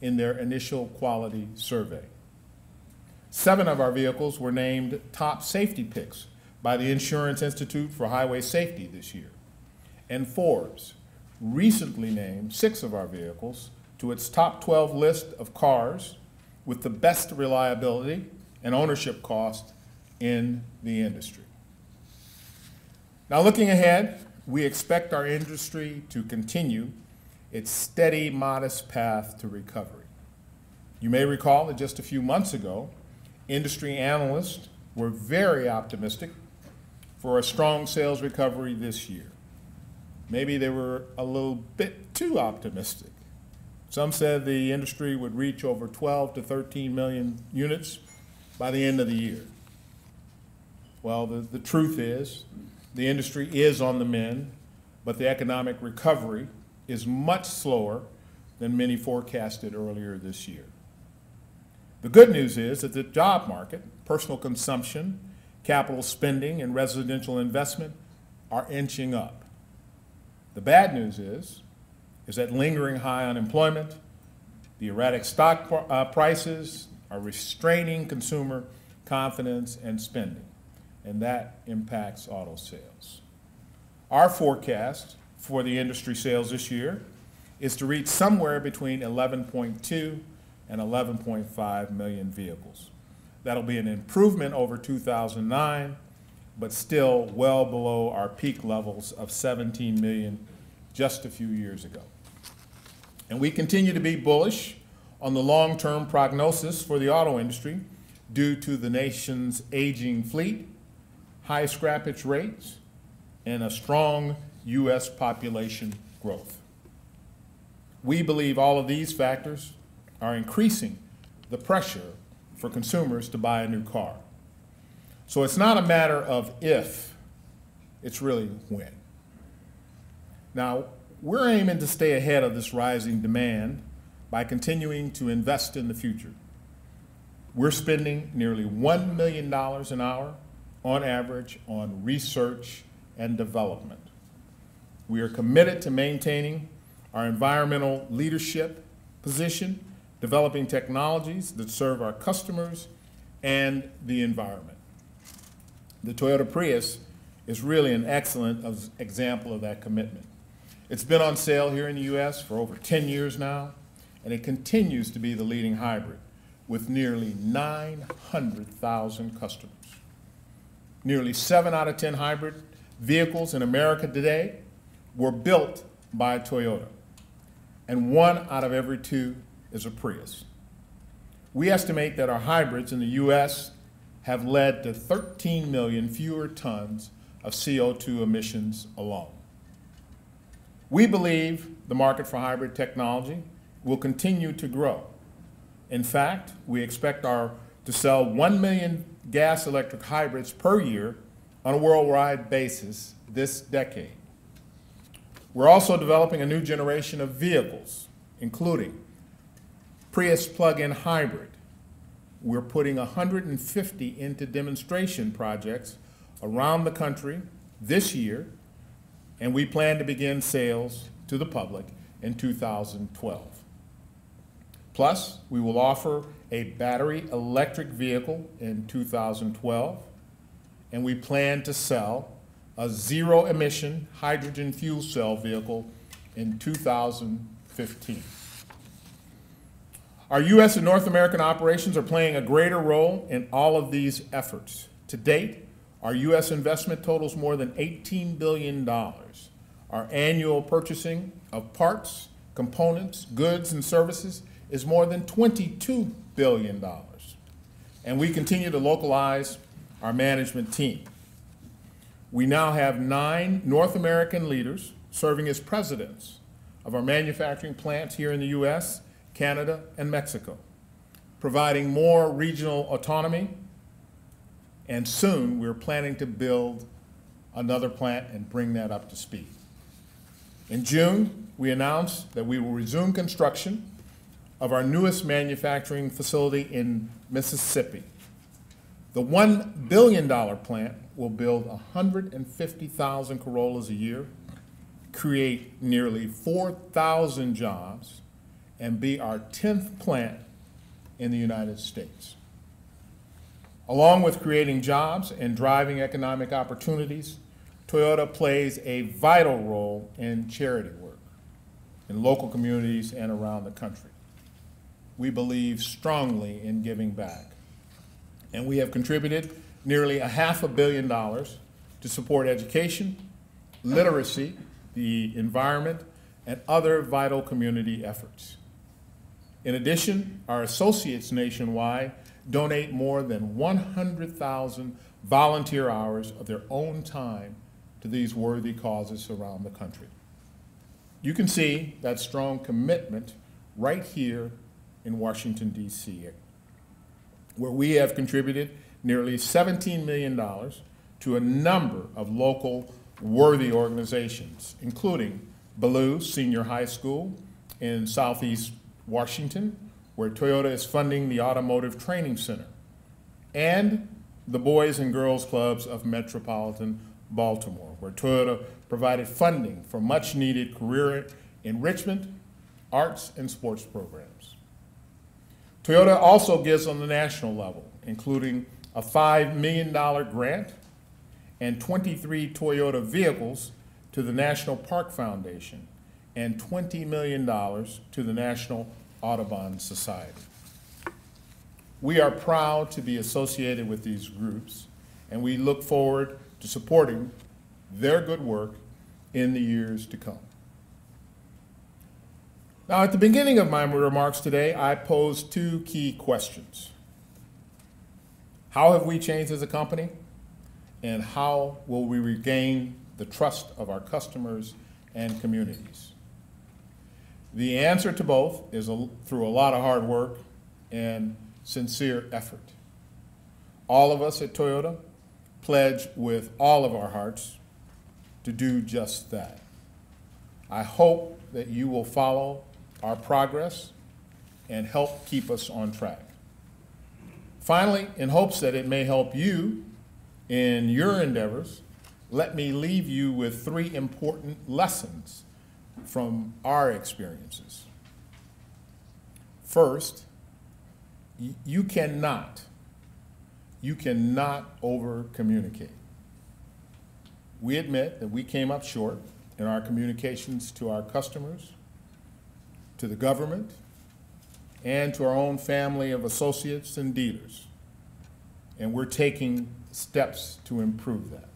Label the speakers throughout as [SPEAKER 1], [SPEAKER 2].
[SPEAKER 1] in their initial quality survey. Seven of our vehicles were named top safety picks by the Insurance Institute for Highway Safety this year. And Forbes recently named six of our vehicles to its top 12 list of cars with the best reliability and ownership cost in the industry. Now, looking ahead, we expect our industry to continue its steady, modest path to recovery. You may recall that just a few months ago, industry analysts were very optimistic for a strong sales recovery this year. Maybe they were a little bit too optimistic. Some said the industry would reach over 12 to 13 million units by the end of the year. Well, the, the truth is, the industry is on the mend, but the economic recovery is much slower than many forecasted earlier this year. The good news is that the job market, personal consumption, capital spending, and residential investment are inching up. The bad news is, is that lingering high unemployment, the erratic stock uh, prices are restraining consumer confidence and spending, and that impacts auto sales. Our forecast for the industry sales this year is to reach somewhere between 11.2 and 11.5 million vehicles. That'll be an improvement over 2009, but still well below our peak levels of 17 million just a few years ago. And we continue to be bullish on the long-term prognosis for the auto industry due to the nation's aging fleet, high scrappage rates, and a strong U.S. population growth. We believe all of these factors are increasing the pressure for consumers to buy a new car. So it's not a matter of if, it's really when. Now, we're aiming to stay ahead of this rising demand by continuing to invest in the future. We're spending nearly $1 million an hour on average on research and development. We are committed to maintaining our environmental leadership position developing technologies that serve our customers and the environment. The Toyota Prius is really an excellent example of that commitment. It's been on sale here in the U.S. for over 10 years now, and it continues to be the leading hybrid with nearly 900,000 customers. Nearly 7 out of 10 hybrid vehicles in America today were built by Toyota, and one out of every two is a Prius. We estimate that our hybrids in the U.S. have led to 13 million fewer tons of CO2 emissions alone. We believe the market for hybrid technology will continue to grow. In fact, we expect our to sell 1 million gas electric hybrids per year on a worldwide basis this decade. We're also developing a new generation of vehicles, including Prius plug-in hybrid. We're putting 150 into demonstration projects around the country this year, and we plan to begin sales to the public in 2012. Plus, we will offer a battery electric vehicle in 2012, and we plan to sell a zero emission hydrogen fuel cell vehicle in 2015. Our U.S. and North American operations are playing a greater role in all of these efforts. To date, our U.S. investment totals more than $18 billion. Our annual purchasing of parts, components, goods, and services is more than $22 billion. And we continue to localize our management team. We now have nine North American leaders serving as presidents of our manufacturing plants here in the U.S Canada, and Mexico, providing more regional autonomy. And soon we're planning to build another plant and bring that up to speed. In June, we announced that we will resume construction of our newest manufacturing facility in Mississippi. The $1 billion plant will build 150,000 Corollas a year, create nearly 4,000 jobs, and be our 10th plant in the United States. Along with creating jobs and driving economic opportunities, Toyota plays a vital role in charity work in local communities and around the country. We believe strongly in giving back, and we have contributed nearly a half a billion dollars to support education, literacy, the environment, and other vital community efforts. In addition, our associates nationwide donate more than 100,000 volunteer hours of their own time to these worthy causes around the country. You can see that strong commitment right here in Washington, D.C., where we have contributed nearly $17 million to a number of local worthy organizations, including Ballou Senior High School in Southeast Washington, where Toyota is funding the Automotive Training Center, and the Boys and Girls Clubs of Metropolitan Baltimore, where Toyota provided funding for much needed career enrichment, arts, and sports programs. Toyota also gives on the national level, including a $5 million grant and 23 Toyota vehicles to the National Park Foundation and $20 million to the National Audubon Society. We are proud to be associated with these groups, and we look forward to supporting their good work in the years to come. Now, at the beginning of my remarks today, I posed two key questions. How have we changed as a company? And how will we regain the trust of our customers and communities? The answer to both is a, through a lot of hard work and sincere effort. All of us at Toyota pledge with all of our hearts to do just that. I hope that you will follow our progress and help keep us on track. Finally, in hopes that it may help you in your endeavors, let me leave you with three important lessons from our experiences. First, you cannot, you cannot over communicate. We admit that we came up short in our communications to our customers, to the government, and to our own family of associates and dealers. And we're taking steps to improve that.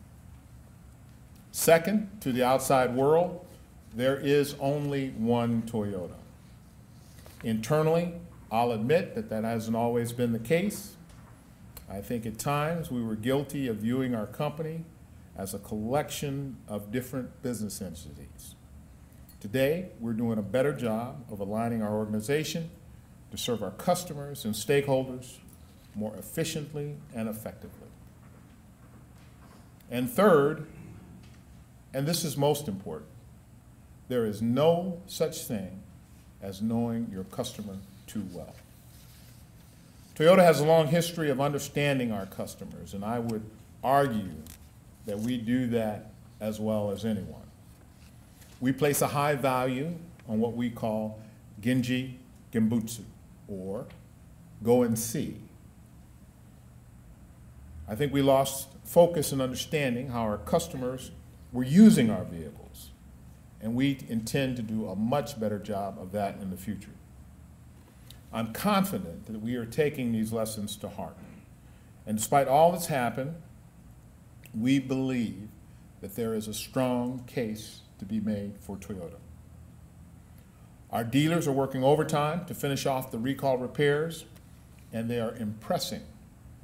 [SPEAKER 1] Second, to the outside world, there is only one Toyota. Internally, I'll admit that that hasn't always been the case. I think at times we were guilty of viewing our company as a collection of different business entities. Today, we're doing a better job of aligning our organization to serve our customers and stakeholders more efficiently and effectively. And third, and this is most important, there is no such thing as knowing your customer too well. Toyota has a long history of understanding our customers, and I would argue that we do that as well as anyone. We place a high value on what we call Genchi Genbutsu, or go and see. I think we lost focus in understanding how our customers were using our vehicles, and we intend to do a much better job of that in the future. I'm confident that we are taking these lessons to heart. And despite all that's happened, we believe that there is a strong case to be made for Toyota. Our dealers are working overtime to finish off the recall repairs, and they are impressing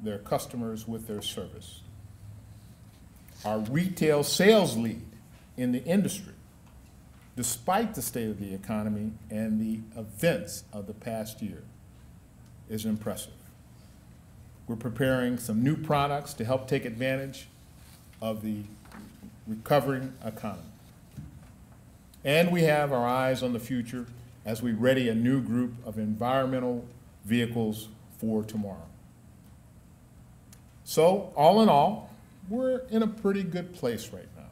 [SPEAKER 1] their customers with their service. Our retail sales lead in the industry, despite the state of the economy and the events of the past year, is impressive. We're preparing some new products to help take advantage of the recovering economy. And we have our eyes on the future as we ready a new group of environmental vehicles for tomorrow. So, all in all, we're in a pretty good place right now.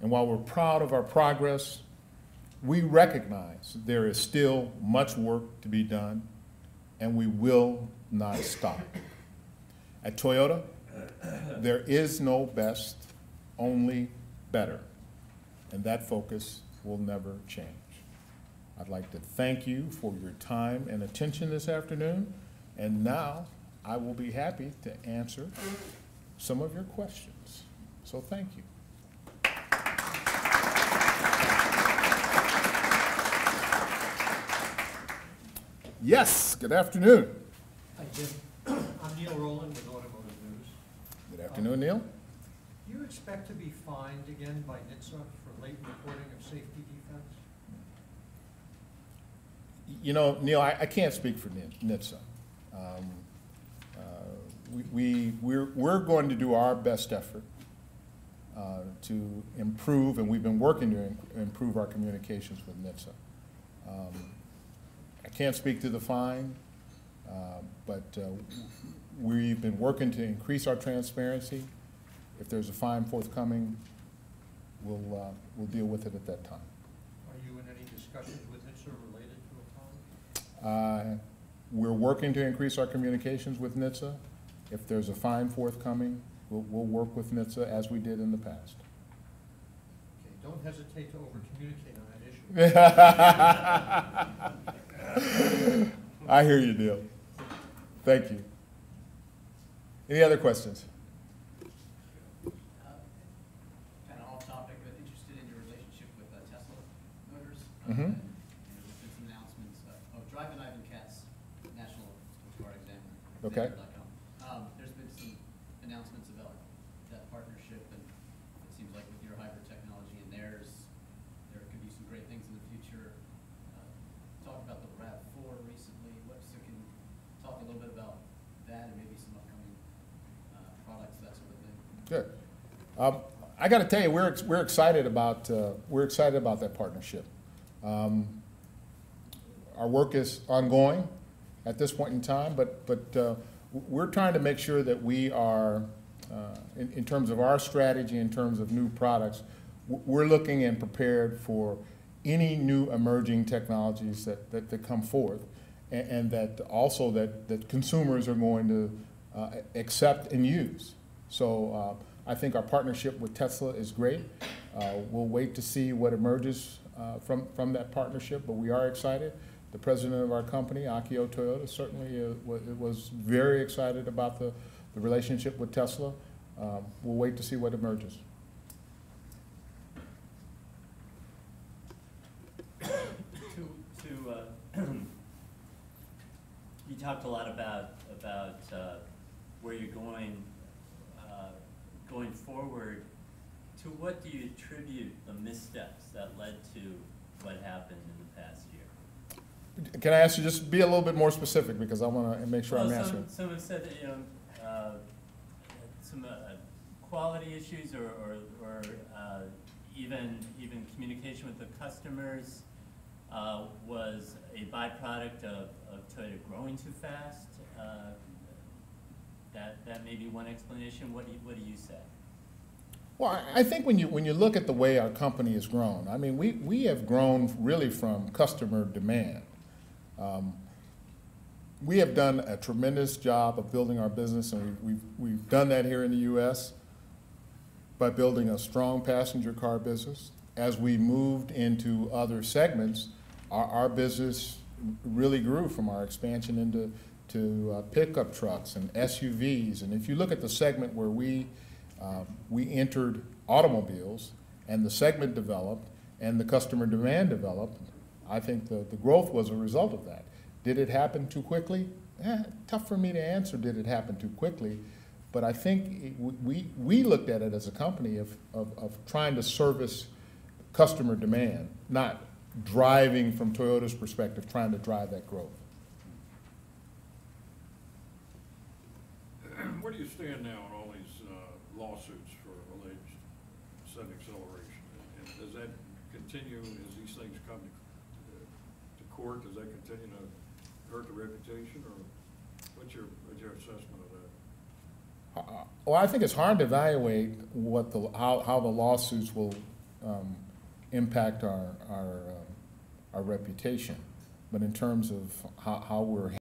[SPEAKER 1] And while we're proud of our progress, we recognize there is still much work to be done, and we will not stop. At Toyota, there is no best, only better, and that focus will never change. I'd like to thank you for your time and attention this afternoon, and now I will be happy to answer some of your questions. So thank you. Yes, good afternoon.
[SPEAKER 2] Hi, Jim. I'm Neil Roland with Automotive News.
[SPEAKER 1] Good afternoon, Neil.
[SPEAKER 2] Do you expect to be fined again by NHTSA late reporting of safety defects?
[SPEAKER 1] You know, Neil, I, I can't speak for NHTSA. Um, uh, We, we, we're, we're going to do our best effort uh, to improve, and we've been working to improve our communications with NHTSA. Um, I can't speak to the fine, uh, but uh, we've been working to increase our transparency. If there's a fine forthcoming, we'll, uh, we'll deal with it at that time.
[SPEAKER 2] Are you in any discussions with NHTSA related to a fine?
[SPEAKER 1] Uh, We're working to increase our communications with NHTSA. If there's a fine forthcoming, we'll, we'll work with NHTSA as we did in the past.
[SPEAKER 2] Okay, don't hesitate to over-communicate on that issue.
[SPEAKER 1] I hear you, Neil. Thank you. Any other questions?
[SPEAKER 3] Kind of off topic, but interested in your relationship with uh, Tesla
[SPEAKER 1] Mhm.
[SPEAKER 3] Uh, there's been some announcements, uh, oh, driving Ivan Katz, National Examiner.
[SPEAKER 1] Okay.
[SPEAKER 3] Um, there's been some announcements about that partnership, and it seems like with your hybrid technology and theirs, there could be some great things in the future. Uh, Talked about the RAV4 recently, what, so can talk a little bit about that and maybe some upcoming, uh, products, that sort of thing?
[SPEAKER 1] Good. Um, I got to tell you, we're, we're excited about, uh, we're excited about that partnership. Um, Our work is ongoing at this point in time, but, but uh, we're trying to make sure that we are, uh, in, in terms of our strategy, in terms of new products, we're looking and prepared for any new emerging technologies that, that, that come forth, and, and that also that, that consumers are going to uh, accept and use. So uh, I think our partnership with Tesla is great. Uh, We'll wait to see what emerges uh, from, from that partnership, but we are excited. The president of our company, Akio Toyoda, certainly uh, was very excited about the, the relationship with Tesla. Um, We'll wait to see what emerges.
[SPEAKER 4] To, to, uh, you talked a lot about, about uh, where you're going, going forward. To what do you attribute the missteps that led to what happened in the past year?
[SPEAKER 1] Can I ask you, just be a little bit more specific, because I want to make sure I'm
[SPEAKER 4] Well, some-
[SPEAKER 1] answering.
[SPEAKER 4] Some have said that, you know, uh, some uh, quality issues or, or, or uh, even, even communication with the customers uh, was a byproduct of, of Toyota growing too fast. That, that may be one explanation. What do you, what do you say?
[SPEAKER 1] Well, I I think when you, when you look at the way our company has grown, I mean, we, we have grown really from customer demand. Um, We have done a tremendous job of building our business, and we've, we've, we've done that here in the US by building a strong passenger car business. As we moved into other segments, our, our business really grew from our expansion into, to uh, pickup trucks and SUVs. And if you look at the segment where we, um, we entered automobiles, and the segment developed, and the customer demand developed, I think the, the growth was a result of that. Did it happen too quickly? Eh, tough for me to answer, did it happen too quickly? But I think it- we, we looked at it as a company of, of, of trying to service customer demand, not driving from Toyota's perspective, trying to drive that growth.
[SPEAKER 5] Where do you stand now on all these uh, lawsuits for alleged sudden acceleration? And does that continue as these things come to, to court? Does that continue to hurt the reputation, or what's your, what's your assessment of that?
[SPEAKER 1] Uh, Well, I think it's hard to evaluate what the, how, how the lawsuits will um, impact our, our, um, our reputation. But in terms of how, how we're